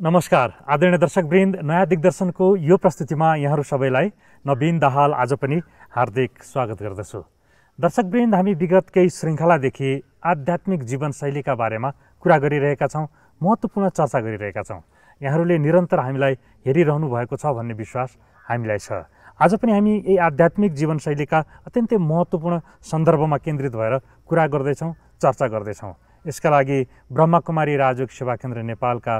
नमस्कार। आदरणीय दर्शकवृन्द नयाँ दिग्दर्शनको यो प्रस्तुतिमा यहाँहरू सबैलाई नवीन दाहाल आज पनि हार्दिक स्वागत गर्दछु। दर्शकवृन्द हामी विगत केही श्रृङ्खलादेखि आध्यात्मिक जीवनशैलीका बारेमा कुरा गरिरहेका छौँ महत्त्वपूर्ण चर्चा गरिरहेका छौँ। यहाँहरूले निरन्तर हामीलाई हेरिरहनु भएको छ भन्ने विश्वास हामीलाई छ। आज पनि हामी यही आध्यात्मिक जीवनशैलीका अत्यन्तै महत्त्वपूर्ण सन्दर्भमा केन्द्रित भएर कुरा गर्दैछौँ चर्चा गर्दैछौँ। यसका लागि ब्रह्मकुमारी राजयोग सेवा केन्द्र नेपालका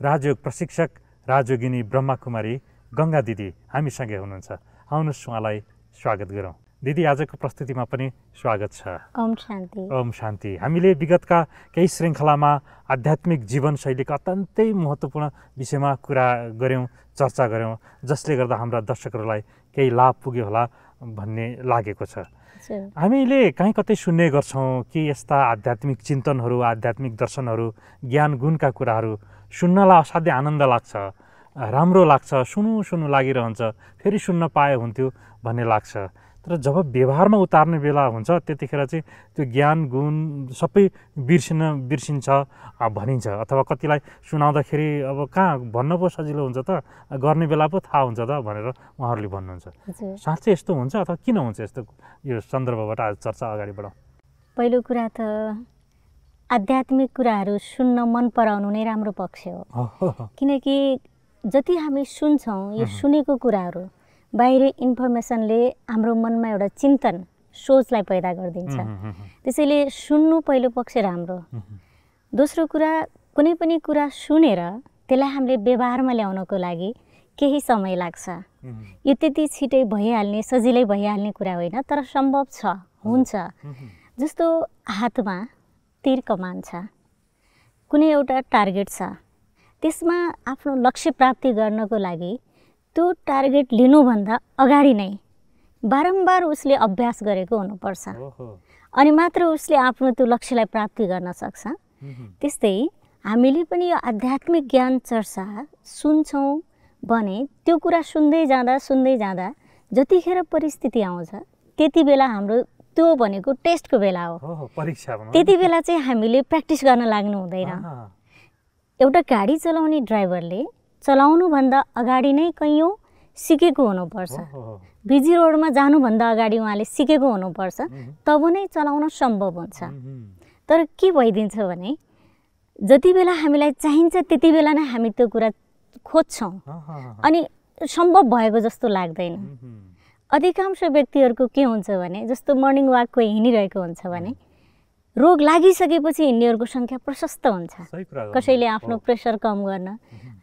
राजयोग प्रशिक्षक राजयोगिनी ब्रह्मकुमारी गङ्गा दिदी हामीसँगै हुनुहुन्छ। आउनुहोस् उहाँलाई स्वागत गरौँ। दिदी आजको प्रस्तुतिमा पनि स्वागत छ। ओम शान्ति। ओम शान्ति। हामीले विगतका केही श्रृङ्खलामा आध्यात्मिक जीवनशैलीका अत्यन्तै महत्त्वपूर्ण विषयमा कुरा गऱ्यौँ चर्चा गऱ्यौँ जसले गर्दा हाम्रा दर्शकहरूलाई केही लाभ पुग्यो होला भन्ने लागेको छ। हामीले कहीँ कतै सुन्ने गर्छौँ कि यस्ता आध्यात्मिक चिन्तनहरू आध्यात्मिक दर्शनहरू ज्ञान गुणका कुराहरू सुन्नलाई असाध्यै आनन्द लाग्छ राम्रो लाग्छ सुनु सुनु लागिरहन्छ फेरि सुन्न पाए हुन्थ्यो भन्ने लाग्छ। तर जब व्यवहारमा उतार्ने बेला हुन्छ त्यतिखेर चाहिँ त्यो ज्ञान गुण सबै बिर्सिन बिर्सिन्छ भनिन्छ। अथवा कतिलाई सुनाउँदाखेरि अब कहाँ भन्न पो सजिलो हुन्छ त गर्ने बेला पो थाहा हुन्छ त भनेर उहाँहरूले भन्नुहुन्छ। साँच्चै यस्तो हुन्छ अथवा किन हुन्छ यस्तो यो सन्दर्भबाट आज चर्चा अगाडि बढाउँ पहिलो कुरा त आध्यात्मिक कुराहरू सुन्न मन पराउनु नै राम्रो पक्ष हो। किनकि जति हामी सुन्छौँ यो। सुनेको कुराहरू बाहिरी इन्फर्मेसनले हाम्रो मनमा एउटा चिन्तन सोचलाई पैदा गरिदिन्छ। त्यसैले सुन्नु पहिलो पक्ष राम्रो। दोस्रो कुरा कुनै पनि कुरा सुनेर त्यसलाई हामीले व्यवहारमा ल्याउनको लागि केही समय लाग्छ। यो त्यति छिटै भइहाल्ने सजिलै भइहाल्ने कुरा होइन तर सम्भव छ हुन्छ। जस्तो हातमा तिर कमान छ। कुनै एउटा टार्गेट छ। त्यसमा आफ्नो लक्ष्य प्राप्ति गर्नको लागि त्यो टार्गेट लिनुभन्दा अगाडि नै बारम्बार उसले अभ्यास गरेको हुनुपर्छ। अनि मात्र उसले आफ्नो त्यो लक्ष्यलाई प्राप्ति गर्न सक्छ। त्यस्तै हामीले पनि यो आध्यात्मिक ज्ञान चर्चा सुन्छौँ भने त्यो कुरा सुन्दै जाँदा सुन्दै जाँदा जतिखेर परिस्थिति आउँछ त्यति बेला हाम्रो त्यो भनेको टेस्टको बेला हो। परीक्षा। त्यति बेला चाहिँ हामीले प्र्याक्टिस गर्न लाग्नु हुँदैन। एउटा गाडी चलाउने ड्राइभरले चलाउनुभन्दा अगाडि नै कैयौँ सिकेको हुनुपर्छ। बिजी रोडमा जानुभन्दा अगाडि उहाँले सिकेको हुनुपर्छ। तब नै चलाउन सम्भव हुन्छ। तर के भइदिन्छ भने जति बेला हामीलाई चाहिन्छ त्यति बेला नै हामी त्यो कुरा खोज्छौँ। अनि सम्भव भएको जस्तो लाग्दैन। अधिकांश व्यक्तिहरूको के हुन्छ भने जस्तो मर्निङ वाक कोही हिँडिरहेको हुन्छ भने रोग लागिसकेपछि हिँड्नेहरूको सङ्ख्या प्रशस्त हुन्छ। कसैले आफ्नो प्रेसर कम गर्न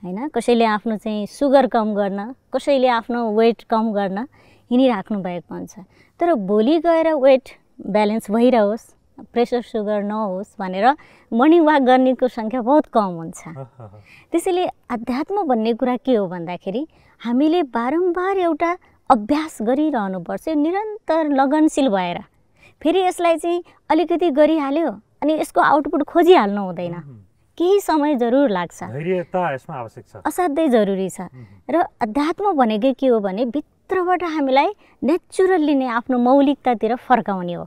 होइन? कसैले आफ्नो चाहिँ सुगर कम गर्न कसैले आफ्नो वेट कम गर्न हिँडिराख्नु भएको हुन्छ। तर भोलि गएर वेट ब्यालेन्स भइरहोस् प्रेसर सुगर नहोस् भनेर मर्निङ वाक गर्नेको सङ्ख्या बहुत कम हुन्छ। त्यसैले अध्यात्म भन्ने कुरा के हो भन्दाखेरि हामीले बारम्बार एउटा अभ्यास गरिरहनुपर्छ। यो निरन्तर लगनशील भएर। फेरि यसलाई चाहिँ अलिकति गरिहाल्यो अनि यसको आउटपुट खोजिहाल्नु हुँदैन। केही समय जरुर लाग्छ। धैर्यता यसमा आवश्यक छ। असाध्यै जरुरी छ। र अध्यात्म भनेको के हो भने भित्रबाट हामीलाई नेचुरल्ली नै आफ्नो मौलिकतातिर फर्काउने हो।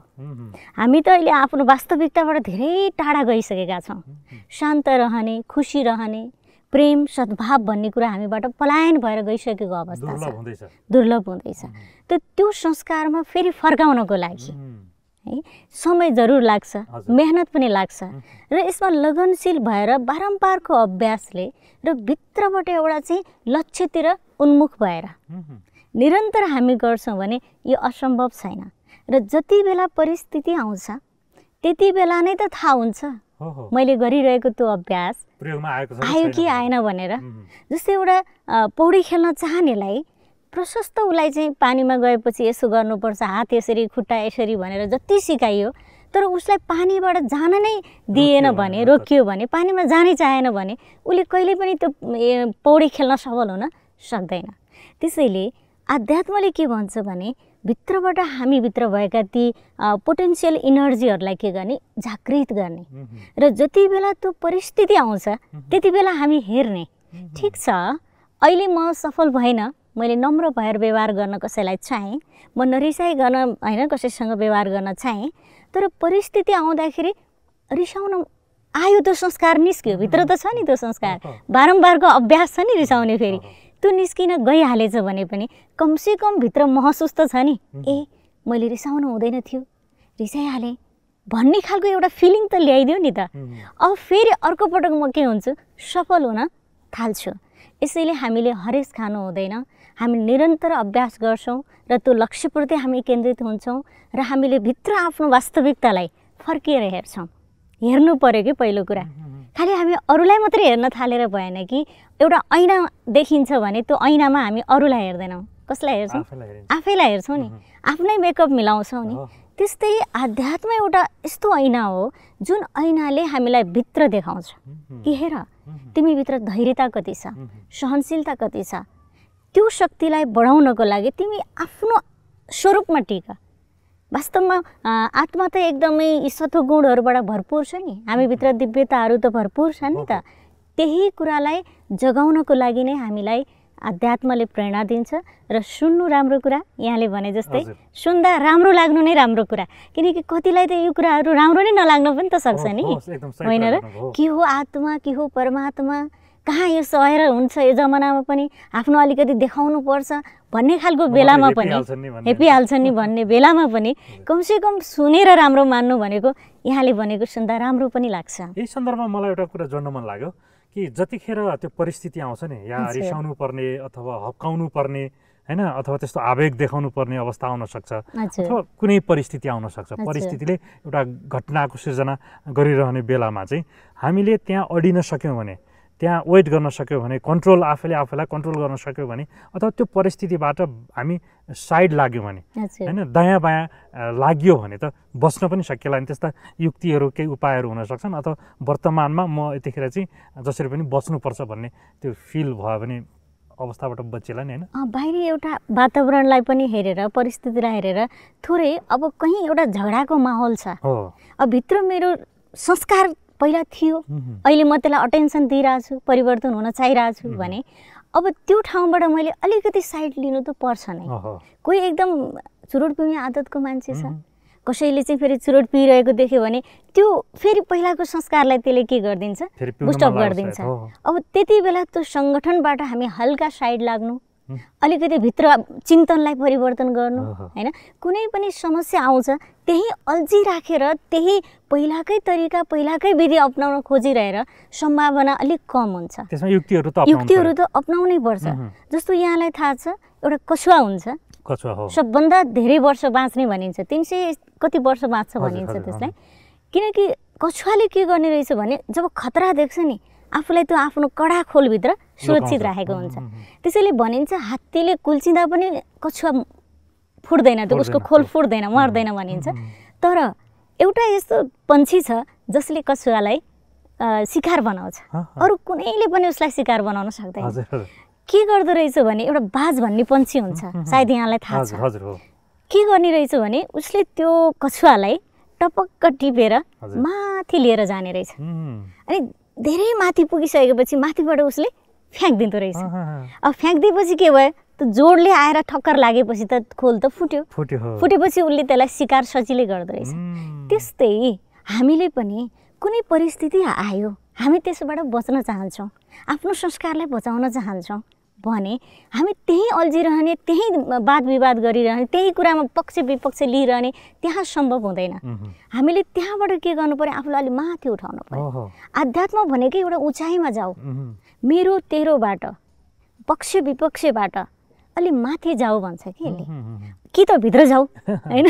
हामी त अहिले आफ्नो वास्तविकताबाट धेरै टाढा गइसकेका छौँ। शान्त रहने खुसी रहने प्रेम सद्भाव भन्ने कुरा हामीबाट पलायन भएर गइसकेको अवस्था दुर्लभ छ। दुर्लभ हुँदैछ। त त्यो संस्कारमा फेरि फर्काउनको लागि है। समय जरुर लाग्छ। मेहनत पनि लाग्छ। र यसमा लगनशील भएर बारम्बारको अभ्यासले र भित्रबाट एउटा चाहिँ लक्ष्यतिर उन्मुख भएर निरन्तर हामी गर्छौँ भने यो असम्भव छैन। र जति बेला परिस्थिति आउँछ त्यति बेला नै त थाहा हुन्छ। मैले गरिरहेको त्यो अभ्यास आयो कि। आएन भनेर। जस्तै एउटा पौडी खेल्न चाहनेलाई प्रशस्त उसलाई चाहिँ पानीमा गएपछि यसो गर्नुपर्छ हात यसरी खुट्टा यसरी भनेर जति सिकाइयो तर उसलाई पानीबाट जान नै दिएन भने रोकियो भने पानीमा जानै चाहेन भने उसले कहिले पनि त्यो पौडी खेल्न सफल हुन सक्दैन। त्यसैले आध्यात्मले के भन्छ भने भित्रबाट हामीभित्र भएका ती पोटेन्सियल इनर्जीहरूलाई के गर्ने? जागृत गर्ने। र जति बेला त्यो परिस्थिति आउँछ त्यति बेला हामी हेर्ने। ठिक छ। अहिले म सफल भएन। मैले नम्र भएर व्यवहार गर्न कसैलाई चाहेँ। म नरिसाइकन होइन कसैसँग व्यवहार गर्न चाहेँ। तर परिस्थिति आउँदाखेरि रिसाउन आयो त्यो संस्कार निस्क्यो। भित्र त छ नि त्यो संस्कार। बारम्बारको अभ्यास छ नि रिसाउने फेरि। त्यो निस्किन गइहालेछ भने पनि कमसे कम भित्र महसुस त छ नि। ए मैले रिसाउनु हुँदैन थियो। रिसाइहालेँ। भन्ने खालको एउटा फिलिङ त ल्याइदियो नि त। अब फेरि अर्को पटक म के हुन्छु? सफल हुन थाल्छु। यसैले हामीले हरेस खानु हुँदैन। हामी निरन्तर अभ्यास गर्छौँ र त्यो लक्ष्यप्रति हामी केन्द्रित हुन्छौँ र हामीले भित्र आफ्नो वास्तविकतालाई फर्किएर हेर्छौँ। हेर्नु पऱ्यो कि पहिलो कुरा? खालि हामी अरूलाई मात्रै हेर्न थालेर भएन कि एउटा ऐना देखिन्छ भने त्यो ऐनामा हामी अरूलाई हेर्दैनौँ। कसलाई हेर्छौँ? आफैलाई हेर्छौँ नि। आफ्नै मेकअप मिलाउँछौँ नि। त्यस्तै आध्यात्म एउटा यस्तो ऐना हो जुन ऐनाले हामीलाई भित्र देखाउँछ। कि हेर तिमीभित्र धैर्यता कति छ? सहनशीलता कति छ? त्यो शक्तिलाई बढाउनको लागि तिमी आफ्नो स्वरूपमा टिक। वास्तवमा आत्मा त एकदमै यी सत्वगुणहरूबाट भरपुर छ नि। हामीभित्र दिव्यताहरू त भरपुर छ नि त। त्यही कुरालाई जगाउनको लागि नै हामीलाई आध्यात्मले प्रेरणा दिन्छ र सुन्नु राम्रो कुरा यहाँले भने जस्तै। सुन्दा राम्रो लाग्नु नै राम्रो कुरा। किनकि कतिलाई त यो कुराहरू राम्रो नै नलाग्न पनि त सक्छ नि। होइन र। के हो आत्मा के हो परमात्मा? कहाँ यो सहेर हुन्छ यो जमानामा पनि आफ्नो अलिकति देखाउनु पर्छ भन्ने खालको बेलामा पनि हाल्छन् नि भन्ने। हेपी हाल्छन् नि भन्ने बेलामा पनि कमसेकम सुनेर राम्रो मान्नु भनेको यहाँले भनेको सुन्दा राम्रो पनि लाग्छ यही सन्दर्भमा मलाई एउटा कुरा जोड्न मन लाग्यो कि जतिखेर त्यो परिस्थिति आउँछ नि या। रिसाउनु पर्ने अथवा हप्काउनु पर्ने होइन अथवा त्यस्तो आवेग देखाउनु पर्ने अवस्था आउन सक्छ अथवा कुनै परिस्थिति आउन सक्छ। परिस्थितिले एउटा घटनाको सिर्जना गरिरहने बेलामा चाहिँ हामीले त्यहाँ अडिन सक्यौँ भने त्यहाँ वेट गर्न सक्यो भने कन्ट्रोल आफैले आफैलाई कन्ट्रोल गर्न सक्यो भने अथवा त्यो परिस्थितिबाट हामी साइड लाग्यो भने होइन दायाँ बायाँ लाग्यो भने त बस्न पनि सकिएला नि। त्यस्ता युक्तिहरू केही उपायहरू हुन सक्छन्। अथवा वर्तमानमा म यतिखेर चाहिँ जसरी पनि बस्नुपर्छ भन्ने त्यो फिल भयो भने अवस्थाबाट बचिएला नि होइन? बाहिरी एउटा वातावरणलाई पनि हेरेर परिस्थितिलाई हेरेर थोरै अब कहीँ एउटा झगडाको माहौल छ। हो। अब भित्र मेरो संस्कार पहिला थियो। अहिले म त्यसलाई अटेन्सन दिइरहेको छु परिवर्तन हुन चाहिरहेको छु भने अब त्यो ठाउँबाट मैले अलिकति साइड लिनु त पर्छ नै। कोही एकदम चुरोट पिउने आदतको मान्छे छ। कसैले चाहिँ फेरि चुरोट पिइरहेको देख्यो भने त्यो फेरि पहिलाको संस्कारलाई त्यसले के गरिदिन्छ बुस्टअप गरिदिन्छ। अब त्यति बेला त्यो सङ्गठनबाट हामी हल्का साइड लाग्नु। अलिकति भित्र चिन्तनलाई परिवर्तन गर्नु। होइन? कुनै पनि समस्या आउँछ त्यही अल्झी राखेर त्यही पहिलाकै तरिका पहिलाकै विधि अप्नाउन खोजिरहेर सम्भावना अलिक कम हुन्छ। त्यसमा युक्तिहरू त अपनाउनु युक्तिहरू। त अप्नाउनै पर्छ। जस्तो यहाँलाई थाहा छ एउटा कछुवा हुन्छ। सबभन्दा धेरै वर्ष बाँच्ने भनिन्छ। तिन सय कति वर्ष बाँच्छ भनिन्छ त्यसलाई। किनकि कछुवाले के गर्ने रहेछ भने जब खतरा देख्छ नि आफूलाई त्यो आफ्नो कडा खोलभित्र सुरक्षित। राखेको हुन्छ। त्यसैले भनिन्छ हात्तीले कुल्चिँदा पनि कछुवा फुट्दैन त्यो उसको खोल। फुट्दैन मर्दैन भनिन्छ। तर एउटा यस्तो पन्छी छ जसले कछुवालाई अ, शिकार बनाउँछ। अरू कुनैले पनि उसलाई शिकार बनाउन सक्दैन के गर्दो रहेछ भने एउटा बाज भन्ने पन्छी हुन्छ सायद यहाँलाई थाहा छ के गर्ने रहेछ भने उसले त्यो कछुवालाई टपक्क टिपेर। माथि लिएर जाने रहेछ अनि धेरै माथि पुगिसकेपछि माथिबाट उसले फ्याँकिदिँदो रहेछ। अब फ्याँकिदिएपछि के भयो? त्यो जोडले आएर ठक्कर लागेपछि त खोल त फुट्यो। फुट्यो फुटेपछि उसले त्यसलाई शिकार सजिलै गर्दो रहेछ। त्यस्तै हामीले पनि कुनै परिस्थिति आयो हामी त्यसबाट बच्न चाहन्छौँ। आफ्नो संस्कारलाई बचाउन चाहन्छौँ। भने हामी त्यहीँ अल्झिरहने त्यहीँ वाद विवाद गरिरहने त्यही कुरामा पक्ष विपक्ष लिइरहने त्यहाँ सम्भव हुँदैन। हामीले त्यहाँबाट के गर्नु पर्यो? आफूलाई अलिक माथि उठाउनु पर्यो। ओहो, आध्यात्म भनेकै एउटा उचाइमा जाऊ। मेरो तेरोबाट पक्ष विपक्षबाट अलि माथि जाऊ भन्छ कि कि त भित्र जाऊ होइन?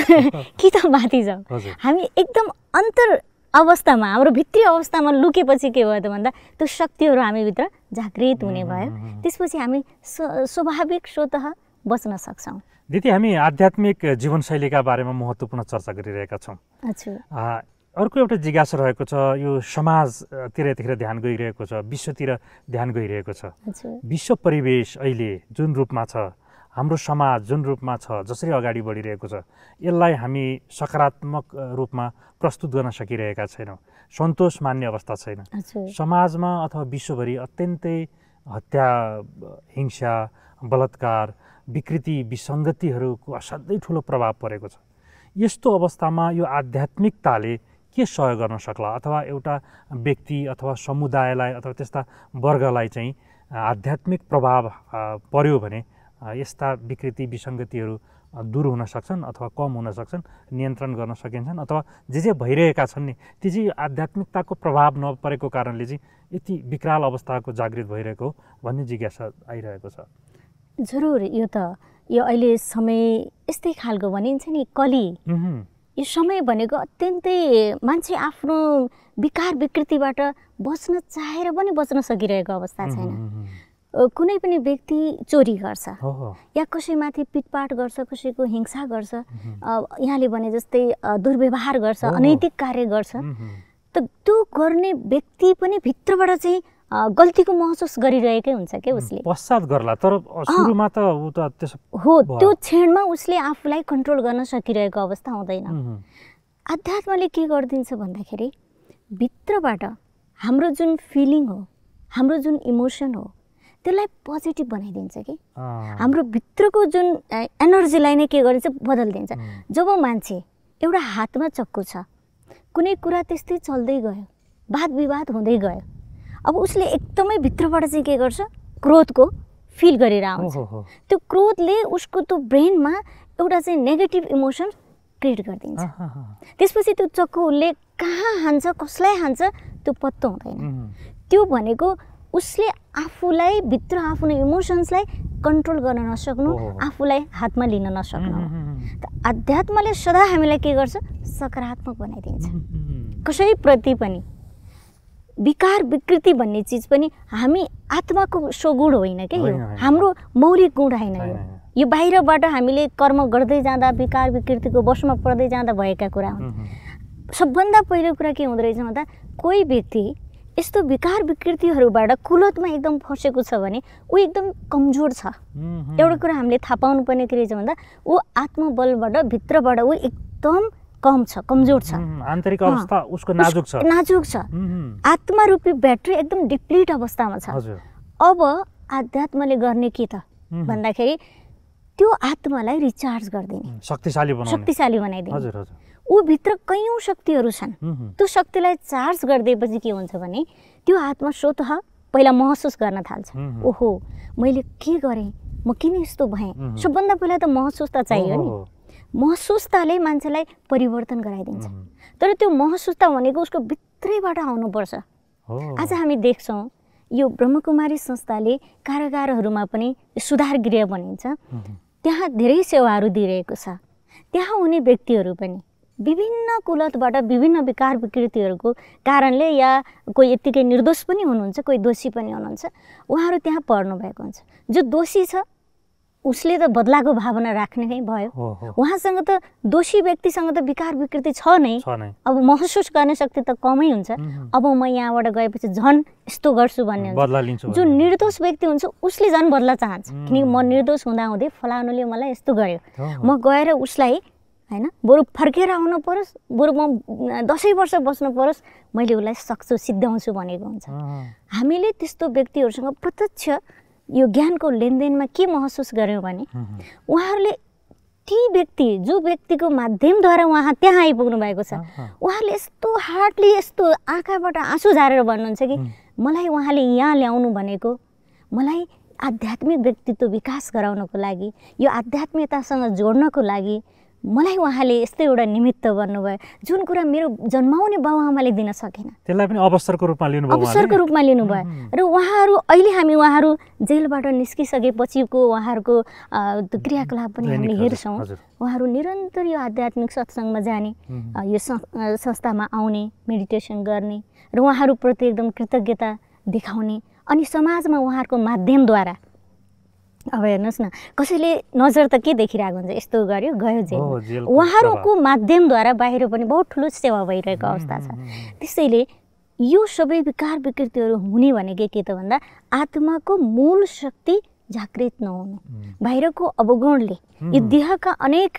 कि त माथि जाऊ। हामी एकदम अन्तर अवस्थामा हाम्रो भित्री अवस्थामा लुकेपछि के भयो त भन्दा त्यो शक्तिहरू हामीभित्र जागृत हुने भयो। त्यसपछि हामी स्व- स्वाभाविक स्वतः बच्न सक्छौँ। दिदी हामी आध्यात्मिक जीवनशैलीका बारेमा महत्त्वपूर्ण चर्चा गरिरहेका छौँ। अर्को एउटा जिज्ञासा रहेको छ यो समाजतिर यतिखेर ध्यान गइरहेको छ विश्वतिर ध्यान गइरहेको छ। विश्व परिवेश अहिले जुन रूपमा छ हाम्रो समाज जुन रूपमा छ जसरी अगाडि बढिरहेको छ यसलाई हामी सकारात्मक रूपमा प्रस्तुत गर्न सकिरहेका छैनौँ। सन्तोष मान्ने अवस्था छैन। समाजमा अथवा विश्वभरि अत्यन्तै हत्या हिंसा बलात्कार विकृति विसङ्गतिहरूको असाध्यै ठुलो प्रभाव परेको छ। यस्तो अवस्थामा यो आध्यात्मिकताले के सहयोग गर्न सक्ला? अथवा एउटा व्यक्ति अथवा समुदायलाई अथवा त्यस्ता वर्गलाई चाहिँ आध्यात्मिक प्रभाव पर्यो भने यस्ता विकृति विसङ्गतिहरू दूर हुन सक्छन् अथवा कम हुन सक्छन् नियन्त्रण गर्न सकिन्छन् अथवा जे जे भइरहेका छन् नि ती चाहिँ आध्यात्मिकताको प्रभाव नपरेको कारणले चाहिँ यति विकराल अवस्थाको जागृत भइरहेको हो भन्ने जिज्ञासा आइरहेको छ। जरुर यो त यो अहिले समय यस्तै खालको भनिन्छ नि कली। यो समय भनेको अत्यन्तै मान्छे आफ्नो विकार विकृतिबाट बच्न चाहेर पनि बच्न सकिरहेको अवस्था छैन। कुनै पनि व्यक्ति चोरी गर्छ। या कसैमाथि पिटपाट गर्छ कसैको हिंसा गर्छ यहाँले भने जस्तै दुर्व्यवहार गर्छ। अनैतिक कार्य गर्छ। त त्यो गर्ने व्यक्ति पनि भित्रबाट चाहिँ गल्तीको महसुस गरिरहेकै हुन्छ क्या उसले। पश्चात गर्ला। तर सुरुमा त ऊ त त्यसो हो। त्यो क्षणमा उसले आफूलाई कन्ट्रोल गर्न सकिरहेको अवस्था हुँदैन। उहुँ, अध्यात्मले के गरिदिन्छ भन्दाखेरि भित्रबाट हाम्रो जुन फिलिङ हो हाम्रो जुन इमोसन हो त्यसलाई पोजिटिभ बनाइदिन्छ कि? हाम्रो भित्रको जुन एनर्जीलाई नै के गरिन्छ? बदलिदिन्छ. जब मान्छे एउटा हातमा चक्कु छ कुनै कुरा त्यस्तै चल्दै गयो वाद विवाद हुँदै गयो अब उसले एकदमै भित्रबाट चाहिँ के गर्छ? क्रोधको फिल गरेर आउँछ। त्यो क्रोधले उसको त्यो ब्रेनमा एउटा चाहिँ नेगेटिभ इमोसन क्रिएट गरिदिन्छ। त्यसपछि त्यो चक्कु उसले कहाँ हान्छ कसलाई हान्छ त्यो पत्तो हुँदैन। त्यो भनेको उसले आफूलाई भित्र आफ्नो इमोसन्सलाई कन्ट्रोल गर्न नसक्नु। आफूलाई हातमा लिन नसक्नु। त अध्यात्मले सदा हामीलाई के गर्छ? सकारात्मक बनाइदिन्छ। कसैप्रति पनि विकार विकृति भन्ने चिज पनि हामी आत्माको स्वगुण होइन क्या यो। हाम्रो मौलिक गुण होइन यो। यो बाहिरबाट हामीले कर्म गर्दै जाँदा विकार विकृतिको वशमा पर्दै जाँदा भएका कुरा हुन्। सबभन्दा पहिलो कुरा के हुँदो रहेछ भन्दा कोही व्यक्ति यस्तो विकार विकृतिहरूबाट कुलतमा एकदम फसेको छ भने ऊ एकदम कमजोर छ। एउटा कुरा हामीले थाहा पाउनुपर्ने के रहेछ भन्दा ऊ आत्मबलबाट भित्रबाट ऊ एकदम कम छ कमजोर छ। आन्तरिक अवस्था उसको नाजुक छ। नाजुक छ। आत्मारूपी ब्याट्री एकदम डिप्लिट अवस्थामा छ। अब आध्यात्मले गर्ने के त? भन्दाखेरि त्यो आत्मालाई रिचार्ज गरिदिने। शक्तिशाली शक्तिशाली बनाइदिने। हजुर हजुर ऊ भित्र कैयौँ शक्तिहरू छन्। त्यो शक्तिलाई चार्ज गरिदिएपछि के हुन्छ भने त्यो आत्मा स्वतः पहिला महसुस गर्न थाल्छ। ओहो मैले के गरेँ? म किन यस्तो भएँ। सबभन्दा पहिला त महसुस त चाहियो नि। महसुसताले मान्छेलाई परिवर्तन गराइदिन्छ। तर त्यो महसुसता भनेको उसको भित्रैबाट आउनुपर्छ। आज हामी देख्छौँ यो ब्रह्मकुमारी संस्थाले कारागारहरूमा पनि सुधार गृह भनिन्छ त्यहाँ धेरै सेवाहरू दिइरहेको छ। त्यहाँ हुने व्यक्तिहरू पनि। विभिन्न कुलतबाट विभिन्न विकार विकृतिहरूको कारणले या कोही यत्तिकै निर्दोष पनि हुनुहुन्छ कोही दोषी पनि हुनुहुन्छ उहाँहरू त्यहाँ पढ्नु भएको हुन्छ। जो दोषी छ उसले त बदलाको भावना राख्ने नै भयो। उहाँसँग त दोषी व्यक्तिसँग त विकार विकृति छ नै। अब महसुस गर्ने शक्ति त कमै हुन्छ। अब म यहाँबाट गएपछि झन् यस्तो गर्छु भन्ने हुन्छ। जो। निर्दोष व्यक्ति हुन्छ उसले झन् बदला चाहन्छ. किनकि म निर्दोष हुँदाहुँदै फलानुले मलाई यस्तो गर्यो। म गएर उसलाई होइन? बरु फर्केर आउनु परोस् बरु म दसैँ वर्ष बस्नु परोस् मैले उसलाई सक्छु सिद्ध्याउँछु भनेको हुन्छ। हामीले त्यस्तो व्यक्तिहरूसँग प्रत्यक्ष यो ज्ञानको लेनदेनमा के महसुस गऱ्यौँ भने उहुँ, उहाँहरूले ती व्यक्ति जो व्यक्तिको माध्यमद्वारा उहाँ त्यहाँ आइपुग्नु भएको छ उहाँले यस्तो हार्डली यस्तो आँखाबाट आँसु झारेर भन्नुहुन्छ कि। मलाई उहाँले यहाँ ल्याउनु भनेको मलाई आध्यात्मिक व्यक्तित्व विकास गराउनको लागि यो आध्यात्मिकतासँग जोड्नको लागि मलाई उहाँले यस्तो एउटा निमित्त बन्नुभयो जुन कुरा मेरो जन्माउने बाबुआमाले दिन सकेन त्यसलाई पनि अवसरको रूपमा लिनुभयो अवसरको? रूपमा लिनुभयो। र उहाँहरू अहिले हामी उहाँहरू जेलबाट निस्किसकेपछिको उहाँहरूको क्रियाकलाप पनि हामीले हेर्छौँ। उहाँहरू निरन्तर यो आध्यात्मिक सत्सङ्गमा जाने यो संस्थामा आउने मेडिटेसन गर्ने र उहाँहरूप्रति एकदम कृतज्ञता देखाउने अनि समाजमा उहाँहरूको माध्यमद्वारा अब हेर्नुहोस् न कसैले नजर त के देखिरहेको हुन्छ? यस्तो गर्यो गयो जेल उहाँहरूको माध्यमद्वारा बाहिर पनि बहुत ठुलो सेवा भइरहेको अवस्था छ। त्यसैले यो सबै विकार विकृतिहरू हुने भनेको के त भन्दा आत्माको मूल शक्ति जागृत नहुनु। बाहिरको अवगुणले यो। देहका अनेक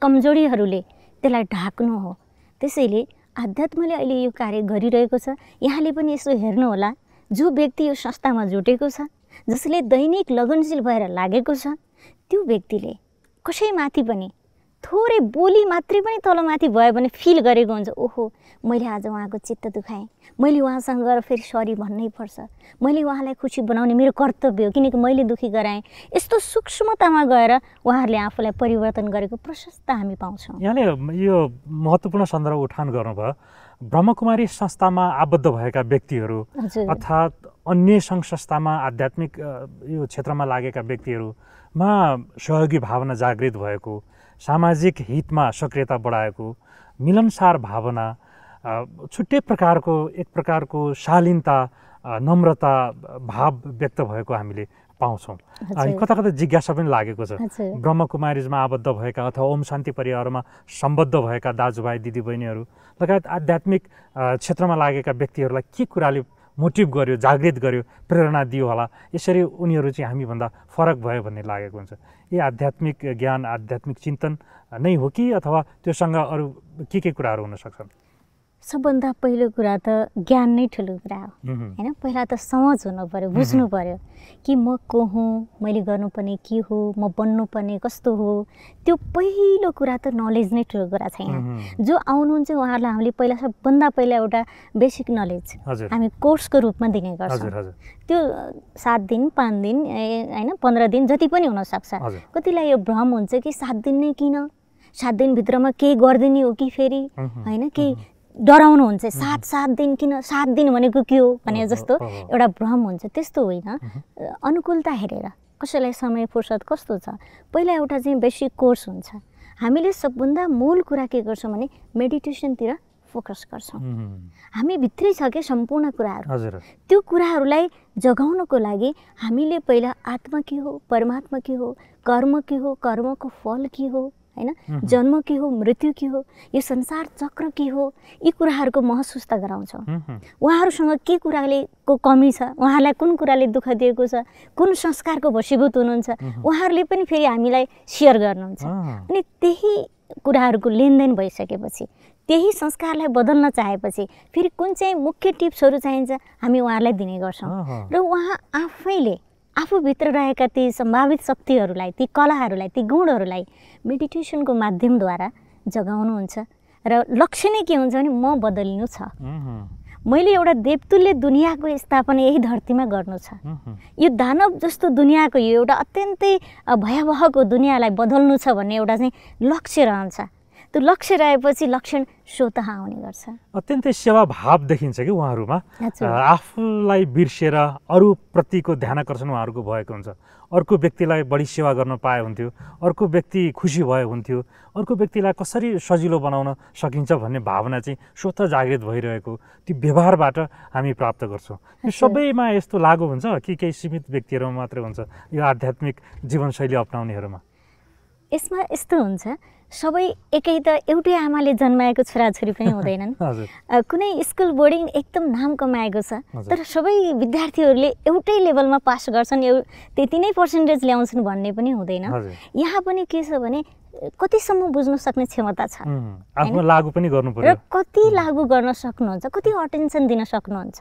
कमजोरीहरूले त्यसलाई ढाक्नु हो। त्यसैले आध्यात्मले अहिले यो कार्य गरिरहेको छ। यहाँले पनि यसो हेर्नुहोला जो व्यक्ति यो संस्थामा जुटेको छ जसले दैनिक लगनशील भएर लागेको छ त्यो व्यक्तिले कसैमाथि पनि थोरै बोली मात्रै पनि तलमाथि भयो भने फिल गरेको हुन्छ ओहो मैले आज उहाँको चित्त दुखाएँ। मैले उहाँसँग गएर फेरि सरी भन्नै पर्छ। मैले उहाँलाई खुसी बनाउने मेरो कर्तव्य हो किनकि मैले दुखी गराएँ। यस्तो सूक्ष्मतामा गएर उहाँहरूले आफूलाई परिवर्तन गरेको प्रशस्त हामी पाउँछौँ। यहाँले यो महत्त्वपूर्ण सन्दर्भ उठान गर्नुभयो। ब्रह्मकुमारी संस्थामा आबद्ध भएका व्यक्तिहरू अर्थात् अन्य सङ्घ संस्थामा आध्यात्मिक यो क्षेत्रमा लागेका व्यक्तिहरूमा सहयोगी भावना जागृत भएको सामाजिक हितमा सक्रियता बढाएको मिलनसार भावना छुट्टै प्रकारको एक प्रकारको शालीनता नम्रता भाव व्यक्त भएको हामीले पाउँछौँ। अनि कता कता जिज्ञासा पनि लागेको छ। हजुर। ब्रह्मकुमारिजमा आबद्ध भएका अथवा ओम शान्ति परिवारमा सम्बद्ध भएका दाजुभाइ दिदीबहिनीहरू लगायत आध्यात्मिक क्षेत्रमा लागेका व्यक्तिहरूलाई के कुराले मोटिभ गर्यो जागृत गर्यो प्रेरणा दियो होला। यसरी उनीहरू चाहिँ हामीभन्दा फरक भयो भन्ने लागेको हुन्छ। यी आध्यात्मिक ज्ञान आध्यात्मिक चिन्तन नै हो कि अथवा त्योसँग अरू के के कुराहरू हुन सक्छन्? सबभन्दा पहिलो कुरा त ज्ञान नै ठुलो कुरा हो। होइन? पहिला त समझ हुनु पर्यो बुझ्नु पर्यो कि म को हुँ मैले गर्नुपर्ने के हो म बन्नुपर्ने कस्तो हो? त्यो पहिलो कुरा त नलेज नै ठुलो कुरा छ यहाँ जो आउनुहुन्छ उहाँहरूलाई हामीले पहिला सबभन्दा पहिला एउटा बेसिक नलेज हामी कोर्सको रूपमा दिने गर्छौँ। त्यो सात दिन पाँच दिन होइन? पन्ध्र दिन जति पनि हुनसक्छ। कतिलाई यो भ्रम हुन्छ कि सात दिन नै किन? सात दिनभित्रमा केही गरिदिने हो कि फेरि? होइन? केही डराउनुहुन्छ सात सात दिन किन सात दिन भनेको के हो भने जस्तो। एउटा भ्रम हुन्छ त्यस्तो होइन। अनुकूलता हेरेर कसैलाई समय फुर्सद कस्तो छ? पहिला एउटा चाहिँ बेसिक कोर्स हुन्छ। हामीले सबभन्दा मूल कुरा के गर्छौँ भने मेडिटेसनतिर फोकस गर्छौँ। हामी भित्रै छ क्या सम्पूर्ण कुराहरू। त्यो कुराहरूलाई जगाउनको लागि हामीले पहिला आत्मा के हो परमात्मा के हो कर्म के हो कर्मको फल के हो होइन। जन्म के हो मृत्यु के हो यो संसार चक्र के हो यी कुराहरूको महसुस त गराउँछौँ। उहाँहरूसँग के कुराले को कमी छ? उहाँहरूलाई कुन कुराले दुःख दिएको छ? कुन संस्कारको भसीभूत हुनुहुन्छ। उहाँहरूले पनि फेरि हामीलाई सेयर गर्नुहुन्छ। अनि त्यही कुराहरूको लेनदेन भइसकेपछि त्यही संस्कारलाई बदल्न चाहेपछि फेरि कुन चाहिँ मुख्य टिप्सहरू चाहिन्छ हामी उहाँहरूलाई दिने गर्छौँ। र उहाँ आफैले आफूभित्र रहेका ती सम्भावित शक्तिहरूलाई ती कलाहरूलाई ती गुणहरूलाई मेडिटेसनको माध्यमद्वारा जगाउनुहुन्छ। र लक्ष्य नै के हुन्छ भने म बदलिनु छ। मैले एउटा देवतुल्य दुनियाँको स्थापना यही धरतीमा गर्नु छ। यो दानव जस्तो दुनियाँको यो एउटा अत्यन्तै भयावहको दुनियाँलाई बदल्नु छ भन्ने एउटा चाहिँ लक्ष्य रहन्छ। त्यो लक्ष्य रहेपछि लक्षण स्वतः आउने गर्छ। अत्यन्तै सेवा भाव देखिन्छ कि उहाँहरूमा। आफूलाई बिर्सेर अरूप्रतिको ध्यानकर्षण उहाँहरूको भएको हुन्छ। अर्को व्यक्तिलाई बढी सेवा गर्न पाए हुन्थ्यो अर्को व्यक्ति खुसी भयो हुन्थ्यो अर्को व्यक्तिलाई कसरी सजिलो बनाउन सकिन्छ भन्ने भावना चाहिँ स्वतः जागृत भइरहेको त्यो व्यवहारबाट हामी प्राप्त गर्छौँ। यो। सबैमा यस्तो लागु हुन्छ कि केही सीमित व्यक्तिहरूमा मात्रै हुन्छ यो आध्यात्मिक जीवनशैली अप्नाउनेहरूमा? यसमा यस्तो हुन्छ सबै एकै त एउटै आमाले जन्माएको छोराछोरी पनि हुँदैनन्। कुनै स्कुल बोर्डिङ एकदम नाम कमाएको छ। तर सबै विद्यार्थीहरूले एउटै लेभलमा पास गर्छन् एउ त्यति नै पर्सेन्टेज ल्याउँछन् भन्ने पनि हुँदैन। यहाँ पनि के छ भने कतिसम्म बुझ्न सक्ने क्षमता छ। लागु पनि गर्नु र कति लागू गर्न सक्नुहुन्छ कति अटेन्सन दिन सक्नुहुन्छ।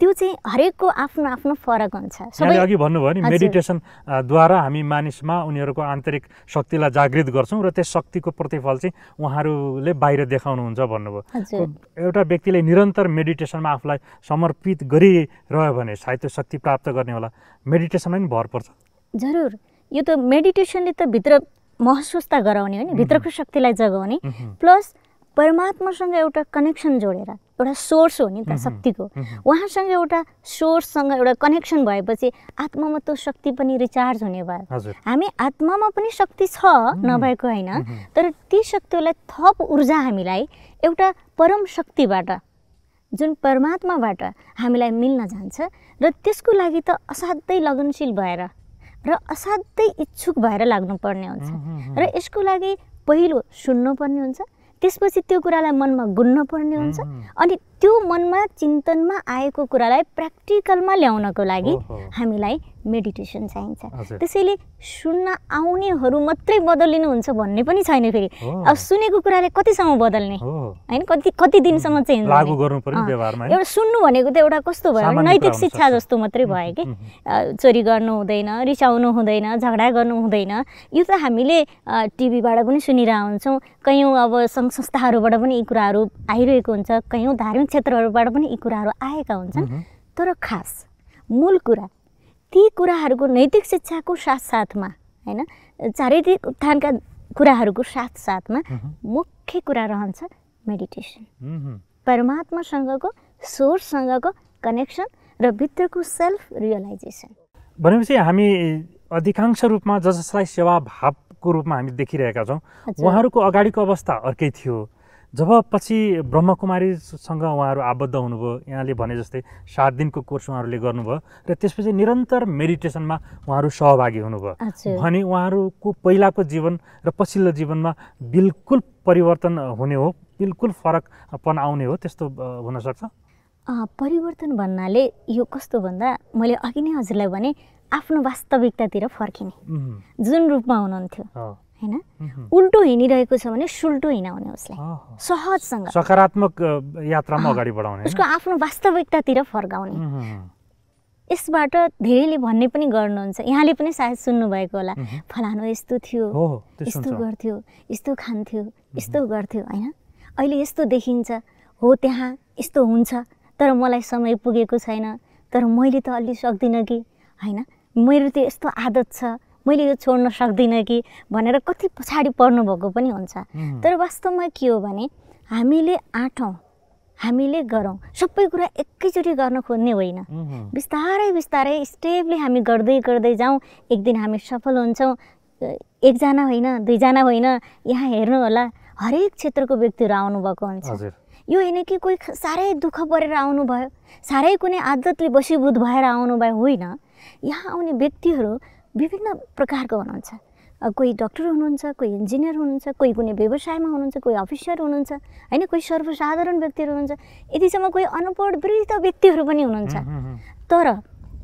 त्यो चाहिँ हरेकको आफ्नो आफ्नो फरक हुन्छ। अघि भन्नुभयो नि हजुर। मेडिटेसन अ, द्वारा हामी मानिसमा उनीहरूको आन्तरिक शक्तिलाई जागृत गर्छौँ र त्यस शक्तिको प्रतिफल चाहिँ उहाँहरूले बाहिर देखाउनुहुन्छ भन्नुभयो। एउटा व्यक्तिले निरन्तर मेडिटेसनमा आफूलाई समर्पित गरिरह्यो भने सायद त्यो शक्ति प्राप्त गर्ने होला। मेडिटेसनमा पनि भर पर्छ। जरुर। यो त मेडिटेसनले त भित्र महसुस त गराउने हो नि भित्रको शक्तिलाई जगाउने। प्लस परमात्मासँग एउटा कनेक्सन जोडेर एउटा सोर्स हो नि त शक्तिको। उहाँसँग एउटा सोर्ससँग एउटा कनेक्सन भएपछि आत्मामा त्यो शक्ति पनि रिचार्ज हुने भयो। हामी आत्मामा पनि शक्ति छ नभएको होइन तर ती शक्तिहरूलाई थप ऊर्जा हामीलाई एउटा परम शक्तिबाट जुन परमात्माबाट हामीलाई मिल्न जान्छ र त्यसको लागि त असाध्यै लगनशील भएर र असाध्यै इच्छुक भएर लाग्नुपर्ने हुन्छ। र यसको लागि पहिलो सुन्नुपर्ने हुन्छ त्यसपछि त्यो कुरालाई मनमा गुन्नुपर्ने हुन्छ। मह्म, अनि त्यो मनमा चिन्तनमा आएको कुरालाई प्र्याक्टिकलमा ल्याउनको लागि। हामीलाई मेडिटेसन चाहिन्छ। त्यसैले सुन्न आउनेहरू मात्रै बदलिनुहुन्छ भन्ने पनि छैन फेरि। अब सुनेको कुराले कतिसम्म बदल्ने? होइन कति कति दिनसम्म चेन्ज? एउटा सुन्नु भनेको त एउटा कस्तो भयो नैतिक शिक्षा। जस्तो मात्रै भयो कि। चोरी गर्नु हुँदैन रिसाउनु हुँदैन झगडा गर्नु हुँदैन। यो त हामीले टिभीबाट पनि सुनिरहेको हुन्छौँ कयौँ अब सङ्घ संस्थाहरूबाट पनि यी कुराहरू आइरहेको हुन्छ। कयौँ धार्मिक क्षेत्रहरूबाट पनि यी कुराहरू आएका हुन्छन्। तर खास मूल कुरा ती कुराहरूको नैतिक शिक्षाको साथसाथमा होइन चारित्रिक उत्थानका कुराहरूको साथसाथमा मुख्य कुरा रहन्छ मेडिटेसन। परमात्मासँगको सोर्ससँगको कनेक्सन र भित्रको सेल्फ रियलाइजेसन भनेपछि हामी अधिकांश रूपमा जस जसलाई सेवा भावको रूपमा हामी देखिरहेका छौँ। उहाँहरूको अगाडिको अवस्था अर्कै थियो जब पछि ब्रह्मकुमारीसँग उहाँहरू आबद्ध हुनुभयो यहाँले भने जस्तै सात दिनको कोर्स उहाँहरूले गर्नुभयो र त्यसपछि निरन्तर मेडिटेसनमा उहाँहरू सहभागी हुनुभयो। भने उहाँहरूको पहिलाको जीवन र पछिल्लो जीवनमा बिल्कुल परिवर्तन हुने हो बिल्कुल फरकपन आउने हो त्यस्तो हुनसक्छ? परिवर्तन भन्नाले यो कस्तो भन्दा मैले अघि नै हजुरलाई भने आफ्नो वास्तविकतातिर फर्किने। जुन रूपमा हुनुहुन्थ्यो। होइन। उल्टो हिँडिरहेको छ भने सुल्टो हिँडाउने उसलाई। सहजसँग। सकारात्मक यात्रामा अगाडि बढाउने? उसको आफ्नो वास्तविकतातिर फर्काउने। यसबाट धेरैले भन्ने पनि गर्नुहुन्छ। यहाँले पनि सायद सुन्नुभएको होला। फलानु यस्तो थियो यस्तो गर्थ्यो यस्तो खान्थ्यो यस्तो गर्थ्यो होइन? अहिले यस्तो देखिन्छ। हो त्यहाँ यस्तो हुन्छ तर मलाई समय पुगेको छैन। तर मैले त अलि सक्दिनँ कि होइन? मेरो त यस्तो आदत छ। मैले यो छोड्न सक्दिनँ कि भनेर कति पछाडि पर्नुभएको पनि हुन्छ। तर वास्तवमा के हो भने हामीले आँटौँ हामीले गरौँ सबै कुरा एकैचोटि गर्न खोज्ने होइन। बिस्तारै बिस्तारै स्टेपली हामी गर्दै गर्दै जाउँ। एक दिन हामी सफल हुन्छौँ एकजना होइन दुईजना होइन यहाँ हेर्नु होला हरेक क्षेत्रको व्यक्तिहरू आउनुभएको हुन्छ। यो होइन कि कोही साह्रै दुःख परेर आउनुभयो साह्रै कुनै आदतले बसीभूत भएर आउनुभयो होइन। यहाँ आउने व्यक्तिहरू विभिन्न प्रकारको हुनुहुन्छ। कोही डक्टर हुनुहुन्छ कोही इन्जिनियर हुनुहुन्छ कोही कुनै व्यवसायमा हुनुहुन्छ कोही अफिसर हुनुहुन्छ होइन कोही सर्वसाधारण व्यक्तिहरू हुनुहुन्छ। यतिसम्म कोही अनपढ वृद्ध व्यक्तिहरू पनि हुनुहुन्छ। तर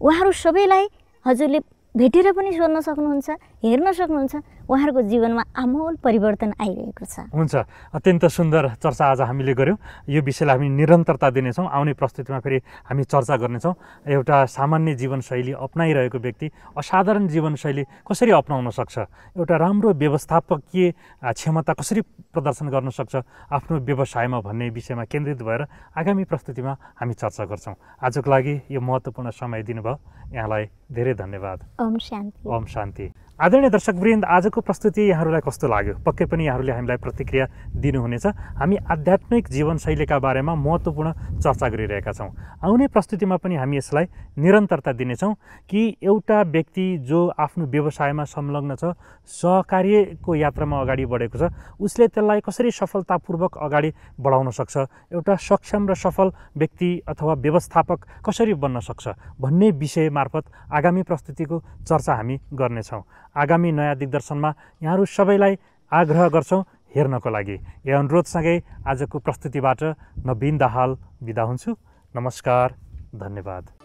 उहाँहरू सबैलाई हजुरले भेटेर पनि सोध्न सक्नुहुन्छ। हेर्न सक्नुहुन्छ उहाँहरूको जीवनमा आमूल परिवर्तन आइरहेको छ। हुन्छ अत्यन्त सुन्दर चर्चा आज हामीले गऱ्यौँ यो विषयलाई हामी निरन्तरता दिनेछौँ आउने प्रस्तुतिमा फेरि हामी चर्चा गर्नेछौँ। एउटा सामान्य जीवनशैली अप्नाइरहेको व्यक्ति असाधारण जीवनशैली कसरी अप्नाउन सक्छ? एउटा राम्रो व्यवस्थापकीय क्षमता कसरी प्रदर्शन गर्न सक्छ? आफ्नो व्यवसायमा भन्ने विषयमा केन्द्रित भएर आगामी प्रस्तुतिमा हामी चर्चा गर्छौँ। आजको लागि यो महत्त्वपूर्ण समय दिनुभयो। यहाँलाई धेरै धन्यवाद। ओम शान्ति। ओम शान्ति। आदरणीय दर्शकवृन्द आजको प्रस्तुति यहाँहरूलाई कस्तो लाग्यो? पक्कै पनि यहाँहरूले हामीलाई प्रतिक्रिया दिनुहुनेछ। हामी आध्यात्मिक जीवनशैलीका बारेमा महत्त्वपूर्ण चर्चा गरिरहेका छौँ। आउने प्रस्तुतिमा पनि हामी यसलाई निरन्तरता दिनेछौँ कि एउटा व्यक्ति जो आफ्नो व्यवसायमा संलग्न छ सहकार्यको यात्रामा अगाडि बढेको छ उसले त्यसलाई कसरी सफलतापूर्वक अगाडि बढाउन सक्छ एउटा सक्षम र सफल व्यक्ति अथवा व्यवस्थापक कसरी बन्न सक्छ भन्ने विषय मार्फत आगामी प्रस्तुतिको चर्चा हामी गर्नेछौँ। आगामी नयाँ दिग्दर्शनमा यहाँहरू सबैलाई आग्रह गर्छौँ हेर्नको लागि। यो अनुरोधसँगै आजको प्रस्तुतिबाट नवीन दाहाल बिदा हुन्छु। नमस्कार धन्यवाद।